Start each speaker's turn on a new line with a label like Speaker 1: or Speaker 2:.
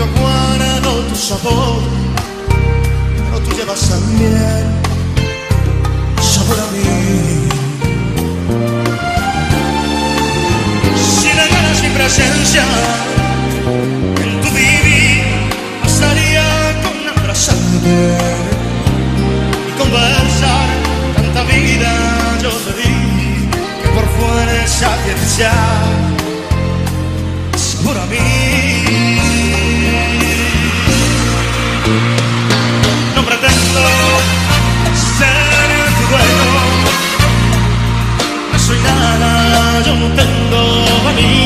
Speaker 1: Yo guardo tu sabor, pero tú llevas también sabor a mí. Si negaras mi presencia en tu vivir, bastaría con abrazarte y conversar. Tanta vida yo te di que por fuerza tienes ventana yo tengo.